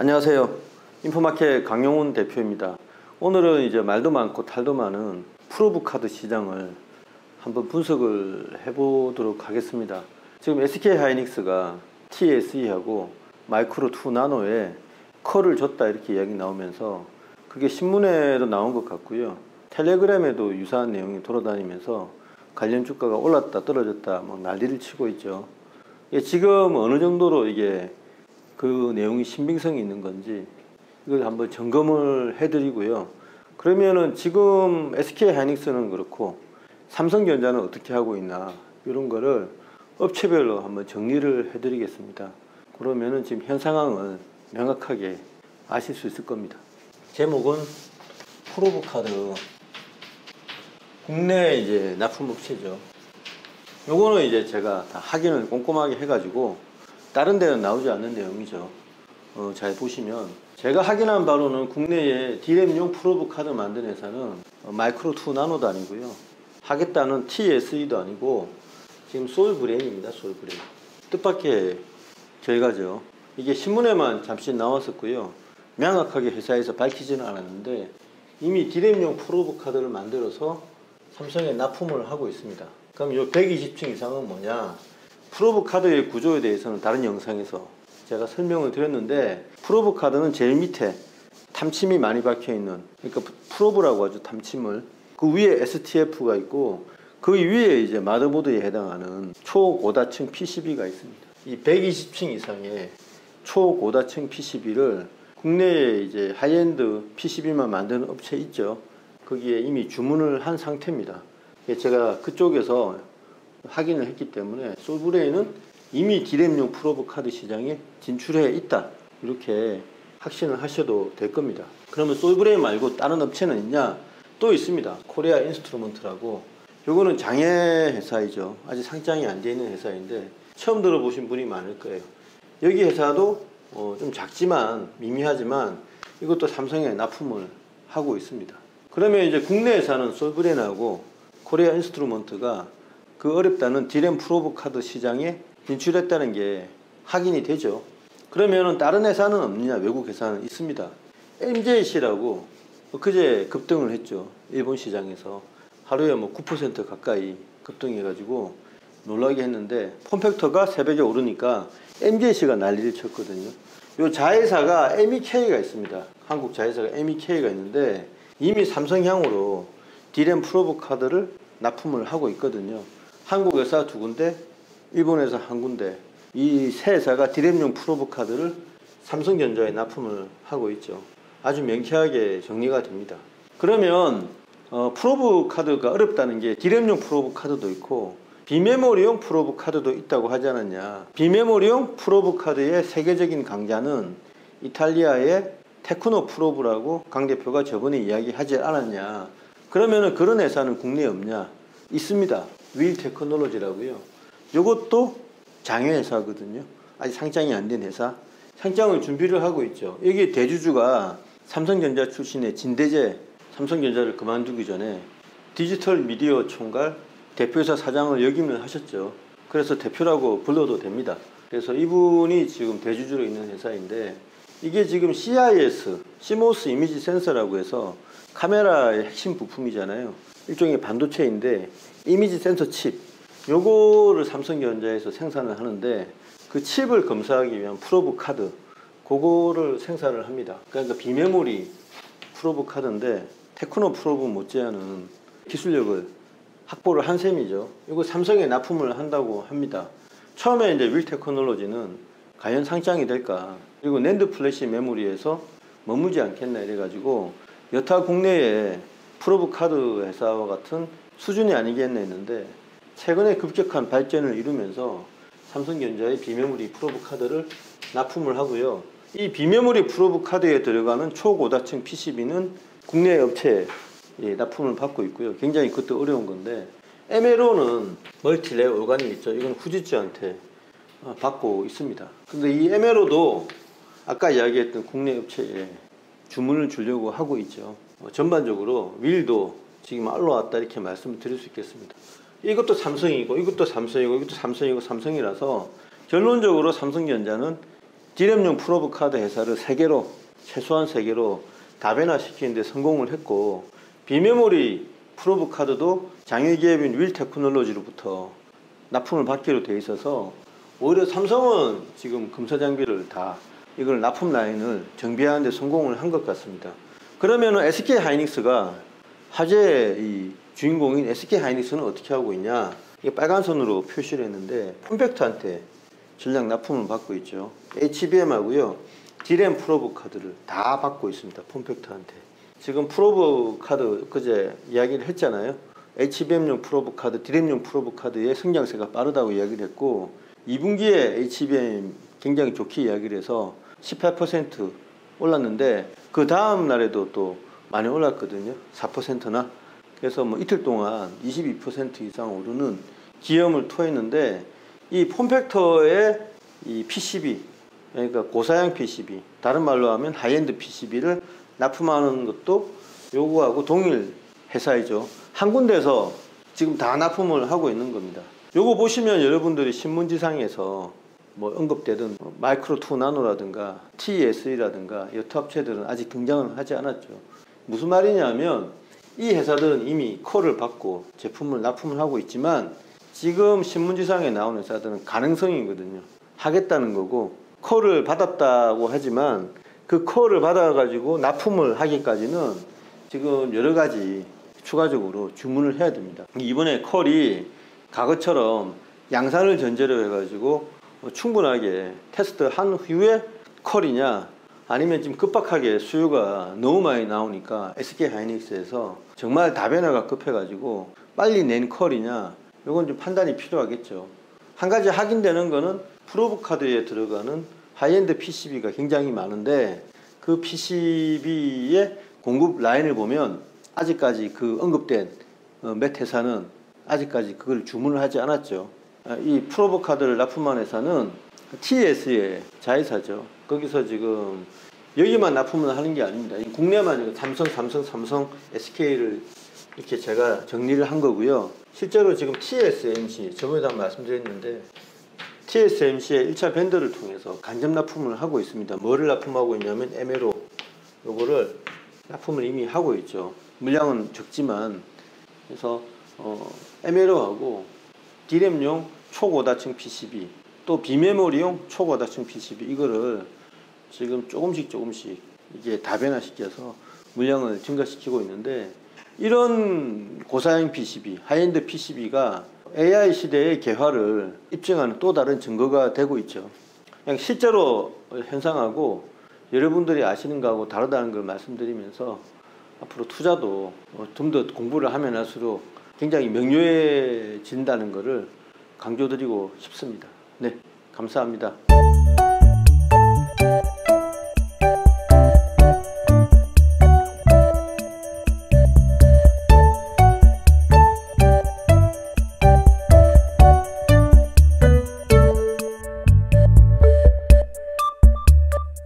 안녕하세요. 인포마켓 강용훈 대표입니다. 오늘은 이제 말도 많고 탈도 많은 probe card 시장을 한번 분석을 해보도록 하겠습니다. 지금 SK 하이닉스가 TSE하고 마이크로투나노에 qual을 줬다 이렇게 이야기 나오면서 그게 신문에도 나온 것 같고요. 텔레그램에도 유사한 내용이 돌아다니면서 관련 주가가 올랐다 떨어졌다 뭐 난리를 치고 있죠. 지금 어느 정도로 이게 그 내용이 신빙성이 있는 건지 이걸 한번 점검을 해드리고요. 그러면은 지금 SK 하이닉스는 그렇고 삼성전자는 어떻게 하고 있나 이런 거를 업체별로 한번 정리를 해드리겠습니다. 그러면은 지금 현 상황을 명확하게 아실 수 있을 겁니다. 제목은 프로브 카드 국내 이제 납품업체죠. 요거는 이제 제가 다 확인을 꼼꼼하게 해가지고 다른 데는 나오지 않는 내용이죠. 어, 잘 보시면 제가 확인한 바로는 국내에 DRAM용 probe card 만든 회사는 어, 마이크로투나노도 아니고요. 하겠다는 TSE도 아니고 지금 솔브레인입니다. 솔브레인. 뜻밖의 결과죠. 이게 신문에만 잠시 나왔었고요. 명확하게 회사에서 밝히지는 않았는데 이미 DRAM용 probe card를 만들어서 삼성에 납품을 하고 있습니다. 그럼 이 120층 이상은 뭐냐? probe card의 구조에 대해서는 다른 영상에서 제가 설명을 드렸는데 probe card는 제일 밑에 탐침이 많이 박혀 있는 그러니까 probe라고 하죠 탐침을 그 위에 STF가 있고 그 위에 이제 motherboard에 해당하는 초고다층 PCB가 있습니다. 이 120층 이상의 초고다층 PCB를 국내에 이제 high-end PCB만 만드는 업체 있죠. 거기에 이미 주문을 한 상태입니다. 제가 그쪽에서 확인을 했기 때문에 솔브레인은 이미 DRAM용 probe card 시장에 진출해 있다. 이렇게 확신을 하셔도 될 겁니다. 그러면 솔브레인 말고 다른 업체는 있냐? 또 있습니다. 코리아 인스트루먼트라고. 요거는 장외 회사이죠. 아직 상장이 안 되어 있는 회사인데 처음 들어보신 분이 많을 거예요. 여기 회사도 어 좀 작지만 미미하지만 이것도 삼성에 납품을 하고 있습니다. 그러면 이제 국내 회사는 솔브레인하고 코리아 인스트루먼트가 그 어렵다는 DRAM probe card 시장에 진출했다는 게 확인이 되죠. 그러면은 다른 회사는 없느냐? 외국 회사는 있습니다. MJC라고 그제 급등을 했죠. 일본 시장에서 하루에 뭐 9% 가까이 급등해가지고 놀라게 했는데 FormFactor가 새벽에 오르니까 MJC가 난리를 쳤거든요. 요 자회사가 MEK가 있습니다. 한국 자회사가 MEK가 있는데 이미 삼성향으로 DRAM probe card를 납품을 하고 있거든요. 한국 회사 두 군데, 일본 회사 한 군데 이 세 회사가 DRAM용 probe card를 삼성전자에 납품을 하고 있죠. 아주 명쾌하게 정리가 됩니다. 그러면 어, probe card가 어렵다는 게 DRAM용 probe card도 있고 비메모리용 probe card도 있다고 하지 않았냐. 비메모리용 probe card의 세계적인 강자는 이탈리아의 Technoprobe라고 강 대표가 저번에 이야기하지 않았냐. 그러면은 그런 회사는 국내에 없냐? 있습니다. 윌 테크놀로지라고요. 이것도 장외 회사거든요. 아직 상장이 안 된 회사. 상장을 준비를 하고 있죠. 여기 대주주가 삼성전자 출신의 진대제 삼성전자를 그만두기 전에 디지털 미디어 총괄 대표이사 사장을 역임을 하셨죠. 그래서 대표라고 불러도 됩니다. 그래서 이분이 지금 대주주로 있는 회사인데 이게 지금 CIS, CMOS 이미지 센서라고 해서 카메라의 핵심 부품이잖아요. 일종의 반도체인데 이미지 센서 칩 요거를 삼성전자에서 생산을 하는데 그 칩을 검사하기 위한 probe card 그거를 생산을 합니다. 그러니까 비메모리 probe card인데 Technoprobe 못지않은 기술력을 확보를 한 셈이죠. 이거 삼성에 납품을 한다고 합니다. 처음에 이제 윌 테크놀로지는 과연 상장이 될까? 그리고 NAND flash memory에서 머무지 않겠나 이래가지고 여타 국내에 probe card 회사와 같은 수준이 아니겠나 했는데 최근에 급격한 발전을 이루면서 삼성전자의 비메모리 프로브 카드를 납품을 하고요. 이 비메모리 프로브 카드에 들어가는 초고다층 PCB는 국내 업체에 납품을 받고 있고요. 굉장히 그것도 어려운 건데 MLO는 multi-layer organic 있죠. 이건 후지츠한테 어, 받고 있습니다. 근데 이 MLO도 아까 이야기했던 국내 업체에 주문을 주려고 하고 있죠. 어, 전반적으로 윌도 지금 올라왔다 이렇게 말씀을 드릴 수 있겠습니다. 이것도 삼성이고 이것도 삼성이고 이것도 삼성이고 삼성이라서 결론적으로 삼성전자는 디램용 프로브 카드 회사를 세 개로 최소한 세 개로 다변화시키는데 성공을 했고 비메모리 프로브 카드도 장외 기업인 윌 테크놀로지로부터 납품을 받기로 돼 있어서 오히려 삼성은 지금 검사 장비를 다 이걸 납품 라인을 정비하는데 성공을 한 것 같습니다. 그러면은 SK 하이닉스가 화제의 이 주인공인 SK 하이닉스는 어떻게 하고 있냐? 이게 빨간 선으로 표시를 했는데 폼팩터한테 전량 납품을 받고 있죠. HBM하고요. 디램 프로브 카드를 다 받고 있습니다. 폼팩터한테. 지금 프로브 카드 그제 이야기를 했잖아요. HBM용 프로브 카드, 디램용 프로브 카드의 성장세가 빠르다고 이야기를 했고 2분기에 HBM 굉장히 좋게 이야기를 해서 18% 올랐는데 그 다음 날에도 또 많이 올랐거든요. 4%나. 그래서 뭐 이틀 동안 22% 이상 오르는 기염을 토했는데 이 폼팩터의 이 PCB 그러니까 고사양 PCB 다른 말로 하면 하이엔드 PCB를 납품하는 것도 요거하고 동일 회사이죠. 한 군데서 지금 다 납품을 하고 있는 겁니다. 요거 보시면 여러분들이 신문지상에서 뭐 언급되던 마이크로 2 나노라든가 TS라든가 여타 업체들은 아직 등장을 하지 않았죠. 무슨 말이냐면 이 회사들은 이미 콜을 받고 제품을 납품을 하고 있지만 지금 신문지상에 나오는 회사들은 가능성이거든요. 하겠다는 거고 콜을 받았다고 하지만 그 콜을 받아가지고 납품을 하기까지는 지금 여러 가지 추가적으로 주문을 해야 됩니다. 이번에 콜이 과거처럼 양산을 전제로 해가지고 충분하게 테스트 한 후에 qual이냐 아니면 지금 급박하게 수요가 너무 많이 나오니까 SK 하이닉스에서 정말 다변화가 급해가지고 빨리 낸 qual이냐 이건 좀 판단이 필요하겠죠. 한 가지 확인되는 거는 프로브 카드에 들어가는 하이엔드 PCB가 굉장히 많은데 그 PCB의 공급 라인을 보면 아직까지 그 언급된 어, 몇 회사는 아직까지 그걸 주문을 하지 않았죠. 아, 이 프로브 카드를 납품한 회사는 TS의 자회사죠. 거기서 지금 여기만 납품을 하는 게 아닙니다. 국내만 삼성, 삼성, 삼성, SK를 이렇게 제가 정리를 한 거고요. 실제로 지금 TSMC, 저번에도 한번 말씀드렸는데, TSMC의 1차 밴더를 통해서 간접 납품을 하고 있습니다. 뭐를 납품하고 있냐면 에메로 요거를 납품을 이미 하고 있죠. 물량은 적지만 그래서 어, MLO하고 디램용 초고다층 PCB 또 비메모리용 초고다층 PCB 이거를 지금 조금씩 조금씩 이게 다변화시켜서 물량을 증가시키고 있는데 이런 고사양 PCB, 하이엔드 PCB가 AI 시대의 개화를 입증하는 또 다른 증거가 되고 있죠. 그냥 실제로 현상하고 여러분들이 아시는 거하고 다르다는 걸 말씀드리면서 앞으로 투자도 좀 더 공부를 하면 할수록 굉장히 명료해진다는 것을 강조드리고 싶습니다. 네, 감사합니다.